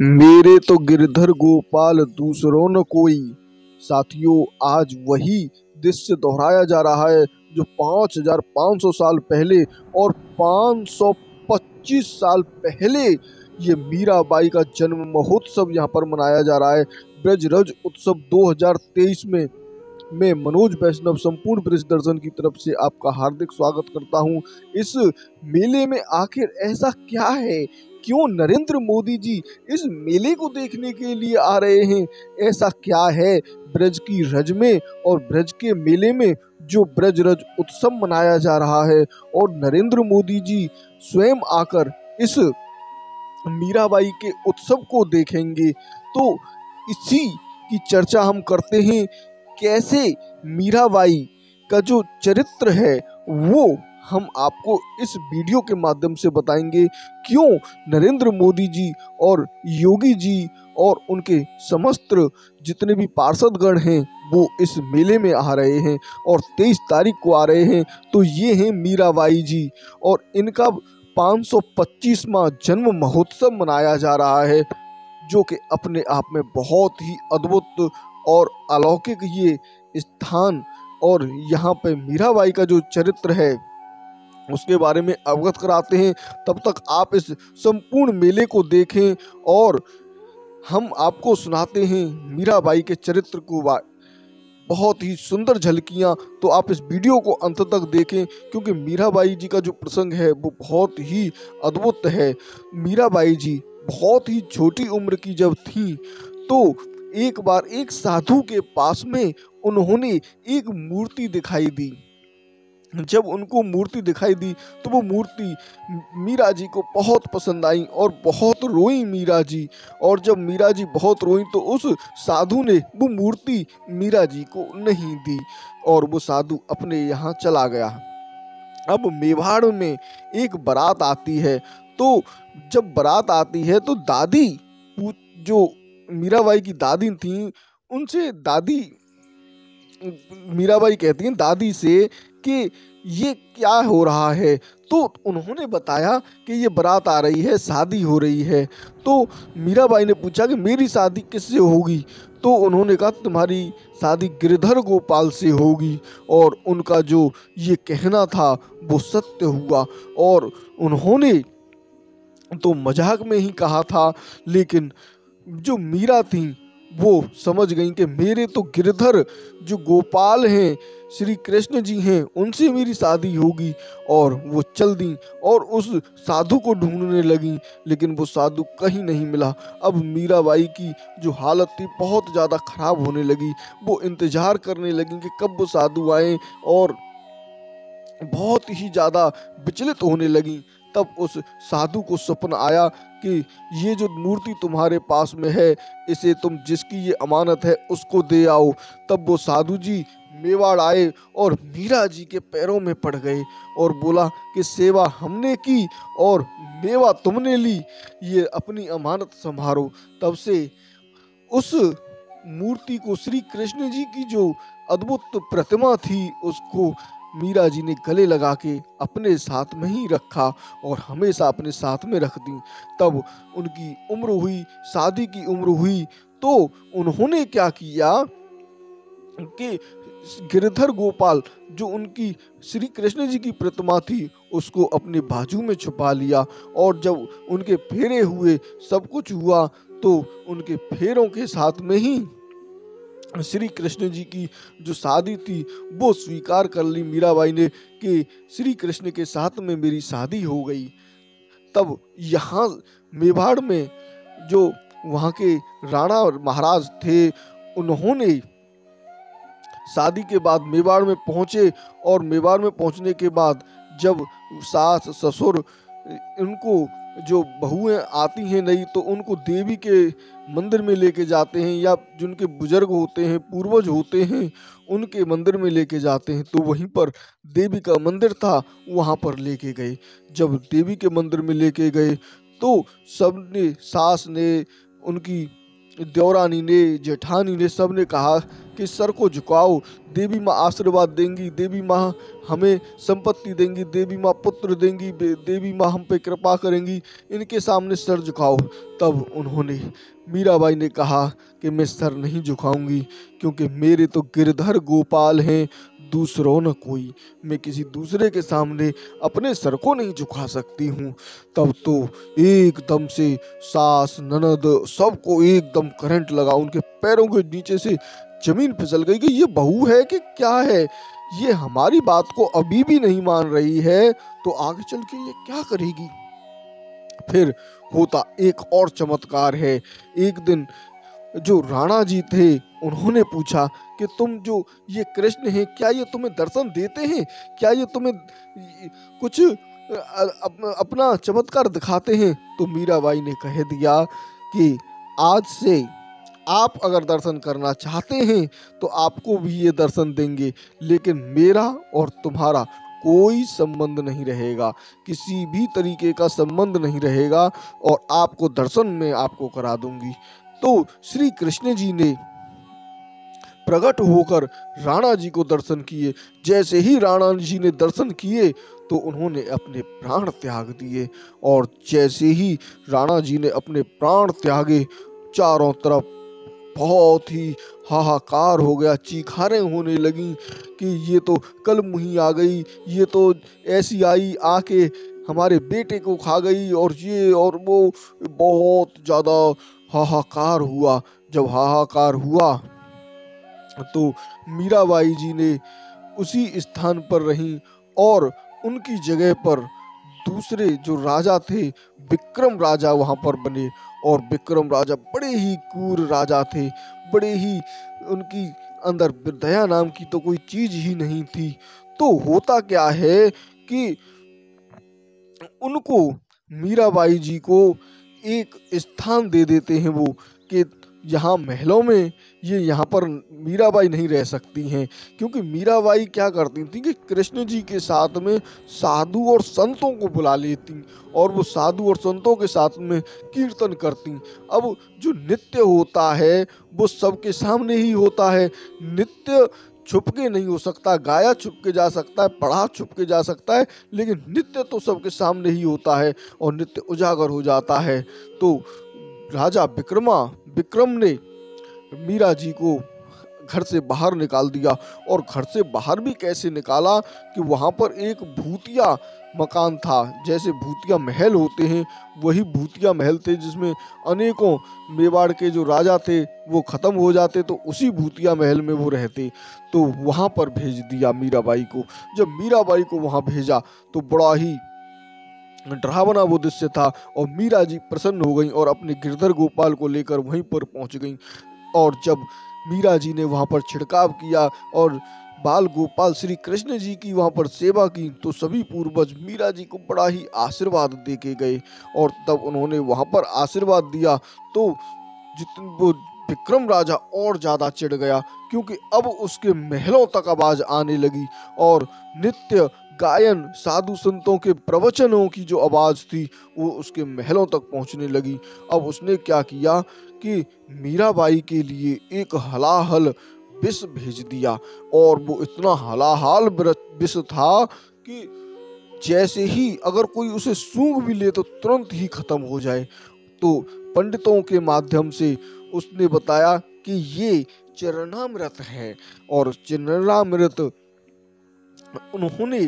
मेरे तो गिरधर गोपाल दूसरों न कोई। साथियों, आज वही दृश्य दोहराया जा रहा है, जो 5500 साल पहले और 525 साल पहले ये मीराबाई का जन्म महोत्सव यहाँ पर मनाया जा रहा है। ब्रजरज उत्सव 2023 में, मैं मनोज वैष्णव संपूर्ण ब्रज दर्शन की तरफ़ से आपका हार्दिक स्वागत करता हूँ। इस मेले में आखिर ऐसा क्या है? क्यों नरेंद्र मोदी जी इस मेले को देखने के लिए आ रहे हैं? ऐसा क्या है? ब्रज की रज में और ब्रज के मेले में जो ब्रज रज उत्सव मनाया जा रहा है और नरेंद्र मोदी जी स्वयं आकर इस मीराबाई के उत्सव को देखेंगे तो इसी की चर्चा हम करते हैं। कैसे मीराबाई का जो चरित्र है, वो हम आपको इस वीडियो के माध्यम से बताएँगे क्यों नरेंद्र मोदी जी और योगी जी और उनके समस्त जितने भी पार्षदगण हैं, वो इस मेले में आ रहे हैं और 23 तारीख को आ रहे हैं। तो ये हैं मीराबाई जी और इनका 525वां जन्म महोत्सव मनाया जा रहा है, जो कि अपने आप में बहुत ही अद्भुत और अलौकिक ये स्थान और यहाँ पे मीराबाई का जो चरित्र है उसके बारे में अवगत कराते हैं, तब तक आप इस संपूर्ण मेले को देखें और हम आपको सुनाते हैं मीराबाई के चरित्र को बहुत ही सुंदर झलकियाँ। तो आप इस वीडियो को अंत तक देखें, क्योंकि मीराबाई जी का जो प्रसंग है, वो बहुत ही अद्भुत है। मीराबाई जी बहुत ही छोटी उम्र की जब थी तो एक बार एक साधु के पास में उन्होंने एक मूर्ति दिखाई दी। जब उनको मूर्ति दिखाई दी तो वो मूर्ति मीरा जी को बहुत पसंद आई और बहुत रोई मीरा जी। और जब मीरा जी बहुत रोई तो उस साधु ने वो मूर्ति मीरा जी को नहीं दी और वो साधु अपने यहाँ चला गया। अब मेवाड़ में एक बारात आती है तो जब बारात आती है तो दादी जो मीराबाई की दादी थी, उनसे दादी मीराबाई कहती हैं, दादी से कि ये क्या हो रहा है? तो उन्होंने बताया कि ये बारात आ रही है, शादी हो रही है। तो मीराबाई ने पूछा कि मेरी शादी किससे होगी? तो उन्होंने कहा, तुम्हारी शादी गिरधर गोपाल से होगी। और उनका जो ये कहना था, वो सत्य हुआ। और उन्होंने तो मज़ाक में ही कहा था, लेकिन जो मीरा थी वो समझ गई कि मेरे तो गिरधर जो गोपाल हैं, श्री कृष्ण जी हैं, उनसे मेरी शादी होगी। और वो चल दी और उस साधु को ढूँढने लगी, लेकिन वो साधु कहीं नहीं मिला। अब मीराबाई की जो हालत थी बहुत ज़्यादा ख़राब होने लगी। वो इंतज़ार करने लगी कि कब वो साधु आए और बहुत ही ज़्यादा विचलित होने लगी। तब उस साधु को सपना आया कि ये जो मूर्ति तुम्हारे पास में है, इसे तुम जिसकी ये अमानत है, उसको दे आओ। तब वो साधु जी मेवाड़ आए और मीरा जी के पैरों में पड़ गए और बोला कि सेवा हमने की और मेवा तुमने ली, ये अपनी अमानत संभारो। तब से उस मूर्ति को श्री कृष्ण जी की जो अद्भुत प्रतिमा थी, उसको मीरा जी ने गले लगा के अपने साथ में ही रखा और हमेशा अपने साथ में रख दी। तब उनकी उम्र हुई, शादी की उम्र हुई तो उन्होंने क्या किया कि गिरधर गोपाल, जो उनकी श्री कृष्ण जी की प्रतिमा थी, उसको अपने बाजू में छुपा लिया और जब उनके फेरे हुए सब कुछ हुआ तो उनके फेरों के साथ में ही श्री कृष्ण जी की जो शादी थी, वो स्वीकार कर ली मीराबाई ने कि श्री कृष्ण के साथ में मेरी शादी हो गई। तब यहाँ मेवाड़ में जो वहाँ के राणा और महाराज थे, उन्होंने शादी के बाद मेवाड़ में पहुँचे और मेवाड़ में पहुँचने के बाद जब सास, ससुर उनको जो बहुएँ आती हैं नई तो उनको देवी के मंदिर में लेके जाते हैं या जिनके बुज़ुर्ग होते हैं, पूर्वज होते हैं, उनके मंदिर में लेके जाते हैं। तो वहीं पर देवी का मंदिर था, वहाँ पर लेके गए। जब देवी के मंदिर में लेके गए तो सबने सास ने उनकी देवरानी ने, जेठानी ने सबने कहा कि सर को झुकाओ। देवी माँ आशीर्वाद देंगी, देवी माँ हमें संपत्ति देंगी, देवी माँ पुत्र देंगी देवी माँ हम पे कृपा करेंगी, इनके सामने सर झुकाओ। तब उन्होंने मीराबाई ने कहा कि मैं सर नहीं झुकाऊँगी, क्योंकि मेरे तो गिरधर गोपाल हैं दूसरों न कोई। मैं किसी दूसरे के सामने अपने सर को नहीं झुका सकती हूँ। तब तो एकदम से सास, ननद सबको एकदम करंट लगा। उनके पैरों के नीचे से ज़मीन फिसल गई कि ये बहू है कि क्या है? ये हमारी बात को अभी भी नहीं मान रही है तो आगे चल के ये क्या करेगी? फिर होता एक और चमत्कार है। एक दिन जो राणा जी थे, उन्होंने पूछा कि तुम जो ये कृष्ण हैं, क्या ये तुम्हें दर्शन देते हैं? क्या ये तुम्हें कुछ अपना चमत्कार दिखाते हैं? तो मीराबाई ने कह दिया कि आज से आप अगर दर्शन करना चाहते हैं तो आपको भी ये दर्शन देंगे, लेकिन मेरा और तुम्हारा कोई संबंध नहीं रहेगा, किसी भी तरीके का संबंध नहीं रहेगा, और आपको दर्शन में आपको करा दूँगी। तो श्री कृष्ण जी ने प्रकट होकर राणा जी को दर्शन किए। जैसे ही राणा जी ने दर्शन किए तो उन्होंने अपने प्राण त्याग दिए और जैसे ही राणा जी ने अपने प्राण त्यागे, चारों तरफ़ बहुत ही हाहाकार हो गया। चीखारें होने लगी कि ये तो कल मुही आ गई, ये तो ऐसी आई आके हमारे बेटे को खा गई और ये और वो बहुत ज़्यादा हाहाकार हुआ। जब हाहाकार हुआ तो मीराबाई जी ने उसी स्थान पर रहीं और उनकी जगह पर दूसरे जो राजा थे, विक्रम राजा वहाँ पर बने। और विक्रम राजा बड़े ही क्रूर राजा थे, बड़े ही उनकी अंदर दया नाम की तो कोई चीज़ ही नहीं थी। तो होता क्या है कि उनको मीराबाई जी को एक स्थान दे देते हैं वो कि यहाँ महलों में ये यहाँ पर मीराबाई नहीं रह सकती हैं। क्योंकि मीराबाई क्या करती थी कि कृष्ण जी के साथ में साधु और संतों को बुला लेती और वो साधु और संतों के साथ में कीर्तन करती। अब जो नित्य होता है, वो सबके सामने ही होता है। नित्य छुप के नहीं हो सकता, गाया छुप के जा सकता है, पढ़ा छुप के जा सकता है, लेकिन नित्य तो सबके सामने ही होता है और नित्य उजागर हो जाता है। तो राजा विक्रमा, विक्रम ने मीरा जी को घर से बाहर निकाल दिया और घर से बाहर भी कैसे निकाला कि वहाँ पर एक भूतिया मकान था। जैसे भूतिया महल होते हैं, वही भूतिया महल थे जिसमें अनेकों मेवाड़ के जो राजा थे, वो ख़त्म हो जाते तो उसी भूतिया महल में वो रहते। तो वहाँ पर भेज दिया मीराबाई को। जब मीराबाई को वहाँ भेजा तो बड़ा ही डरावना वो दृश्य था और मीरा जी प्रसन्न हो गई और अपने गिरधर गोपाल को लेकर वहीं पर पहुँच गई। और जब मीरा जी ने वहाँ पर छिड़काव किया और बाल गोपाल श्री कृष्ण जी की वहाँ पर सेवा की तो सभी पूर्वज मीरा जी को बड़ा ही आशीर्वाद दे के गए और तब उन्होंने वहाँ पर आशीर्वाद दिया तो जितने वो विक्रम राजा और ज़्यादा चिढ़ गया, क्योंकि अब उसके महलों तक आवाज़ आने लगी और नित्य गायन, साधु संतों के प्रवचनों की जो आवाज़ थी, वो उसके महलों तक पहुँचने लगी। अब उसने क्या किया कि मीराबाई के लिए एक हलाहल विष भेज दिया और वो इतना हलाहाल विष था कि जैसे ही अगर कोई उसे सूंघ भी ले तो तुरंत ही खत्म हो जाए। तो पंडितों के माध्यम से उसने बताया कि ये चरणामृत है और चरणामृत उन्होंने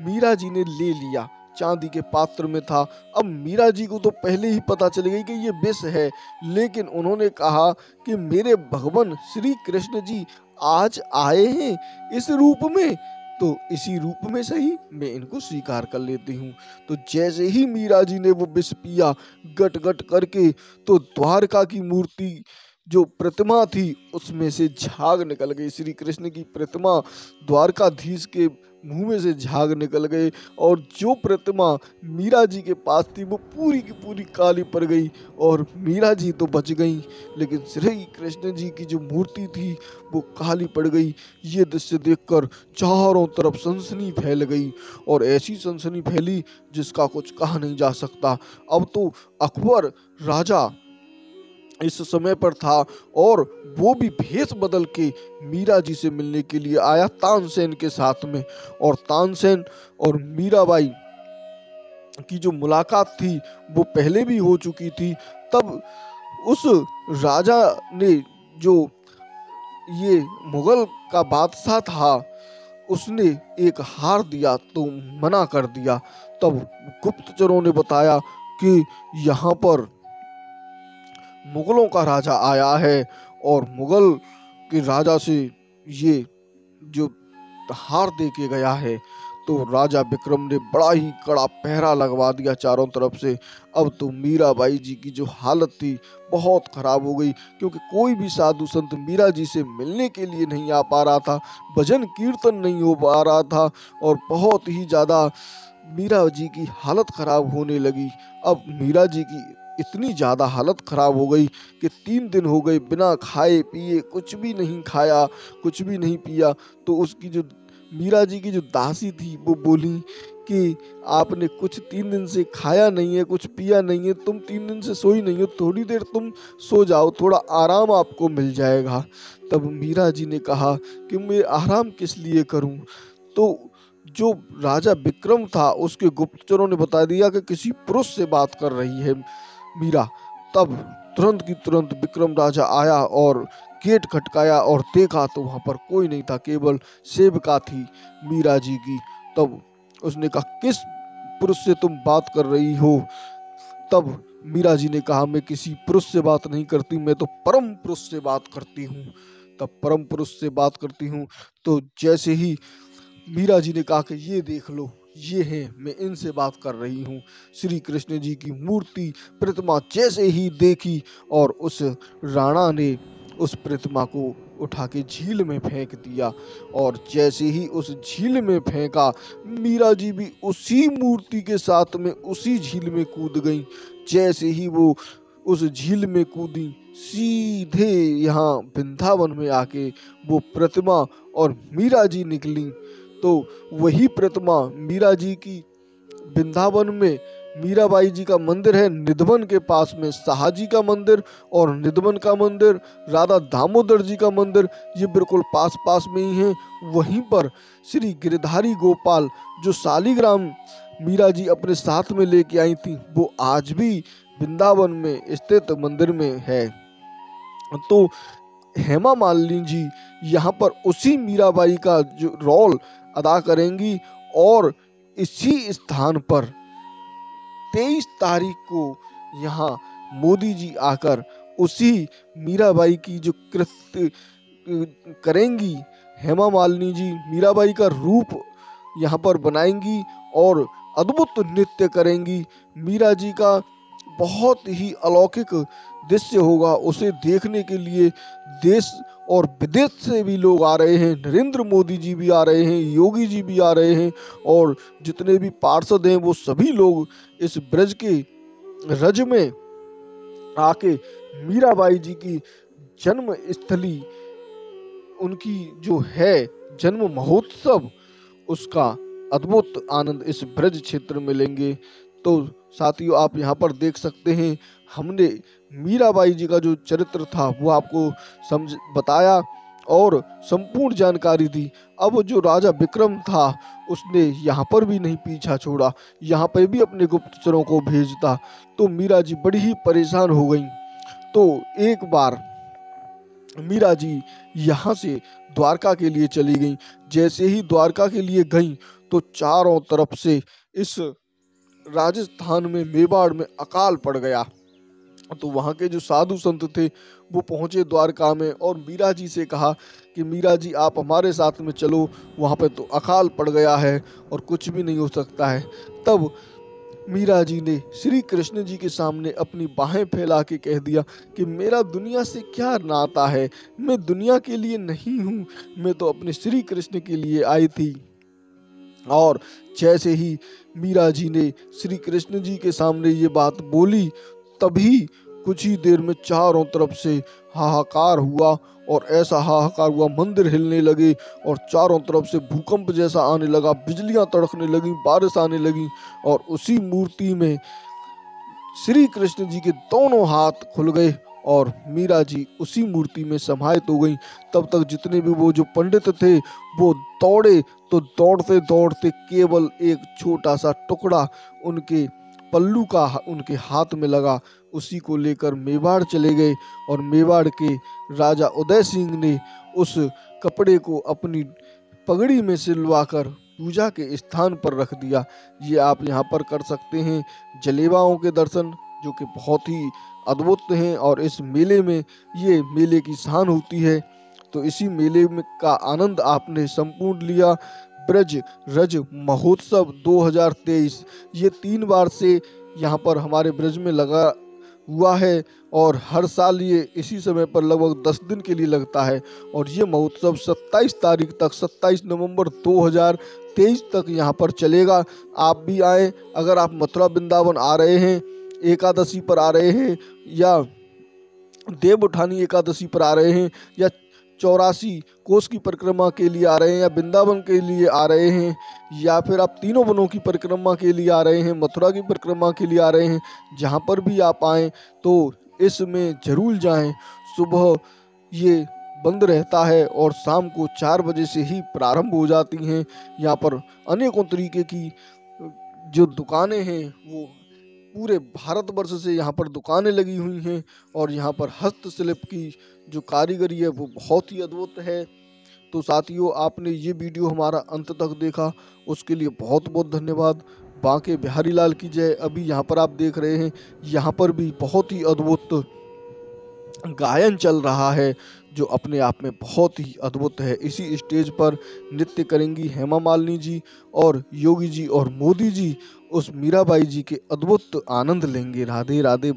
मीरा जी ने ले लिया। चांदी के पात्र में था। अब मीरा जी को तो पहले ही पता चल गई कि ये विष है, लेकिन उन्होंने कहा कि मेरे भगवान श्री कृष्ण जी आज आए हैं इस रूप में। तो इसी रूप में सही मैं इनको स्वीकार कर लेती हूँ। तो जैसे ही मीरा जी ने वो विष पिया गट गट करके तो द्वारका की मूर्ति जो प्रतिमा थी, उसमें से झाग निकल गई। श्री कृष्ण की प्रतिमा द्वारकाधीश के मुँह में से झाग निकल गए और जो प्रतिमा मीरा जी के पास थी, वो पूरी की पूरी काली पड़ गई और मीरा जी तो बच गई। लेकिन श्री कृष्ण जी की जो मूर्ति थी, वो काली पड़ गई। ये दृश्य देखकर चारों तरफ़ सनसनी फैल गई और ऐसी सनसनी फैली जिसका कुछ कहा नहीं जा सकता। अब तो अकबर राजा इस समय पर था और वो भी भेष बदल के मीरा जी से मिलने के लिए आया तानसेन के साथ में। और तानसेन और मीराबाई की जो मुलाकात थी, वो पहले भी हो चुकी थी। तब उस राजा ने जो ये मुगल का बादशाह था, उसने एक हार दिया तो मना कर दिया। तब गुप्तचरों ने बताया कि यहाँ पर मुगलों का राजा आया है और मुगल के राजा से ये जो हार दे के गया है तो राजा विक्रम ने बड़ा ही कड़ा पहरा लगवा दिया चारों तरफ़ से। अब तो मीराबाई जी की जो हालत थी बहुत ख़राब हो गई, क्योंकि कोई भी साधु संत मीरा जी से मिलने के लिए नहीं आ पा रहा था, भजन कीर्तन नहीं हो पा रहा था, और बहुत ही ज़्यादा मीरा जी की हालत ख़राब होने लगी। अब मीरा जी की इतनी ज़्यादा हालत ख़राब हो गई कि तीन दिन हो गए बिना खाए, पिए, कुछ भी नहीं खाया, कुछ भी नहीं पिया। तो उसकी जो मीरा जी की जो दासी थी, वो बोली कि आपने कुछ तीन दिन से खाया नहीं है, कुछ पिया नहीं है, तुम तीन दिन से सोई नहीं हो, थोड़ी देर तुम सो जाओ, थोड़ा आराम आपको मिल जाएगा। तब मीरा जी ने कहा कि मैं आराम किस लिए करूँ? तो जो राजा विक्रम था, उसके गुप्तचरों ने बता दिया कि किसी पुरुष से बात कर रही है। मीरा। तब तुरंत की तुरंत विक्रम राजा आया और गेट खटकाया और देखा तो वहाँ पर कोई नहीं था, केवल सेवका थी मीरा जी की। तब उसने कहा, किस पुरुष से तुम बात कर रही हो? तब मीरा जी ने कहा, मैं किसी पुरुष से बात नहीं करती, मैं तो परम पुरुष से बात करती हूँ। तब परम पुरुष से बात करती हूँ तो जैसे ही मीरा जी ने कहा कि, ये देख लो ये हैं, मैं इनसे बात कर रही हूँ। श्री कृष्ण जी की मूर्ति प्रतिमा जैसे ही देखी और उस राणा ने उस प्रतिमा को उठा के झील में फेंक दिया और जैसे ही उस झील में फेंका, मीरा जी भी उसी मूर्ति के साथ में उसी झील में कूद गई। जैसे ही वो उस झील में कूदी, सीधे यहाँ वृंदावन में आके वो प्रतिमा और मीरा जी निकली। तो वही प्रतिमा मीरा जी की वृंदावन में मीराबाई जी का मंदिर है, निधवन के पास में शाहजी का मंदिर और निधवन का मंदिर, राधा दामोदर जी का मंदिर, ये बिल्कुल पास पास में ही है। वहीं पर श्री गिरधारी गोपाल, जो शालीग्राम मीरा जी अपने साथ में लेके आई थी, वो आज भी वृंदावन में स्थित मंदिर में है। तो हेमा मालिनी जी, यहाँ पर उसी मीराबाई का जो रोल अदा करेंगी और इसी स्थान पर तेईस तारीख को यहाँ मोदी जी आकर उसी मीराबाई की जो कृत्य करेंगी, हेमा मालिनी जी मीराबाई का रूप यहाँ पर बनाएँगी और अद्भुत नृत्य करेंगी। मीरा जी का बहुत ही अलौकिक दृश्य होगा। उसे देखने के लिए देश और विदेश से भी लोग आ रहे हैं। नरेंद्र मोदी जी भी आ रहे हैं, योगी जी भी आ रहे हैं और जितने भी पार्षद हैं, वो सभी लोग इस ब्रज के रज में आके मीराबाई जी की जन्म स्थली, उनकी जो है जन्म महोत्सव, उसका अद्भुत आनंद इस ब्रज क्षेत्र में लेंगे। तो साथियों, आप यहाँ पर देख सकते हैं, हमने मीराबाई जी का जो चरित्र था, वो आपको समझ, बताया और संपूर्ण जानकारी दी। अब जो राजा विक्रम था, उसने यहाँ पर भी नहीं पीछा छोड़ा, यहाँ पर भी अपने गुप्तचरों को भेजता। तो मीरा जी बड़ी ही परेशान हो गई। तो एक बार मीरा जी यहाँ से द्वारका के लिए चली गई। जैसे ही द्वारका के लिए गई तो चारों तरफ़ से इस राजस्थान में मेवाड़ में अकाल पड़ गया। तो वहाँ के जो साधु संत थे, वो पहुँचे द्वारका में और मीरा जी से कहा कि, मीरा जी, आप हमारे साथ में चलो, वहाँ पे तो अकाल पड़ गया है और कुछ भी नहीं हो सकता है। तब मीरा जी ने श्री कृष्ण जी के सामने अपनी बाहें फैला के कह दिया कि, मेरा दुनिया से क्या नाता है? मैं दुनिया के लिए नहीं हूँ, मैं तो अपने श्री कृष्ण के लिए आई थी। और जैसे ही मीरा जी ने श्री कृष्ण जी के सामने ये बात बोली, तभी कुछ ही देर में चारों तरफ़ से हाहाकार हुआ और ऐसा हाहाकार हुआ, मंदिर हिलने लगे और चारों तरफ़ से भूकंप जैसा आने लगा, बिजलियाँ तड़कने लगी, बारिश आने लगी और उसी मूर्ति में श्री कृष्ण जी के दोनों हाथ खुल गए। और मीरा जी उसी मूर्ति में समाहित हो गई। तब तक जितने भी वो जो पंडित थे, वो दौड़े तो दौड़ते दौड़ते केवल एक छोटा सा टुकड़ा उनके पल्लू का उनके हाथ में लगा। उसी को लेकर मेवाड़ चले गए और मेवाड़ के राजा उदय सिंह ने उस कपड़े को अपनी पगड़ी में सिलवाकर पूजा के स्थान पर रख दिया। ये आप यहाँ पर कर सकते हैं जलेबाओं के दर्शन, जो कि बहुत ही अद्भुत हैं और इस मेले में ये मेले की शान होती है। तो इसी मेले में का आनंद आपने संपूर्ण लिया। ब्रज रज महोत्सव 2023 ये तीन बार से यहाँ पर हमारे ब्रज में लगा हुआ है और हर साल ये इसी समय पर लगभग 10 दिन के लिए लगता है और ये महोत्सव 27 तारीख तक 27 नवंबर 2023 तक यहाँ पर चलेगा। आप भी आए। अगर आप मथुरा वृंदावन आ रहे हैं एकादशी पर आ रहे हैं या देव उठानी एकादशी पर आ रहे हैं या चौरासी कोष की परिक्रमा के लिए आ रहे हैं या वृंदावन के लिए आ रहे हैं या फिर आप तीनों वनों की परिक्रमा के लिए आ रहे हैं, मथुरा की परिक्रमा के लिए आ रहे हैं, जहाँ पर भी आप आएँ तो इसमें ज़रूर जाएँ। सुबह ये बंद रहता है और शाम को चार बजे से ही प्रारंभ हो जाती हैं। यहाँ पर अनेकों तरीके की जो दुकानें हैं वो पूरे भारतवर्ष से यहाँ पर दुकानें लगी हुई हैं और यहाँ पर हस्तशिल्प की जो कारीगरी है वो बहुत ही अद्भुत है। तो साथियों, आपने ये वीडियो हमारा अंत तक देखा। उसके लिए बहुत बहुत धन्यवाद। बांके बिहारी लाल की जय। अभी यहाँ पर आप देख रहे हैं, यहाँ पर भी बहुत ही अद्भुत गायन चल रहा है। जो अपने आप में बहुत ही अद्भुत है। इसी स्टेज पर नृत्य करेंगी हेमा मालिनी जी और योगी जी और मोदी जी। उस मीराबाई जी के अद्भुत आनंद लेंगे। राधे राधे।